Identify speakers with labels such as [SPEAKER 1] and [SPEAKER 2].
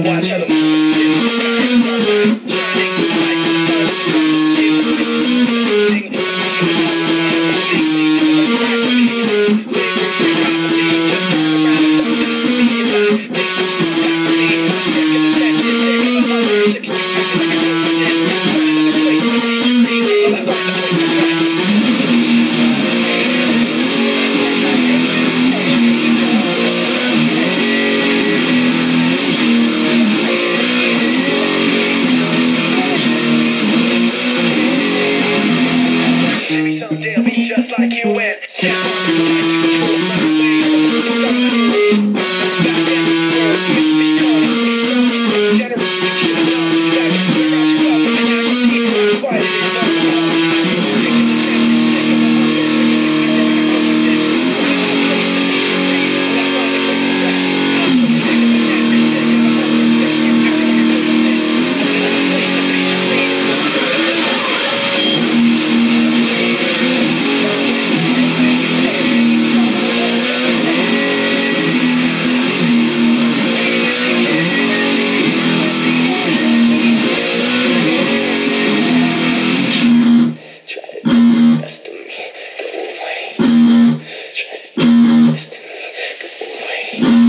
[SPEAKER 1] watch Should Yeah.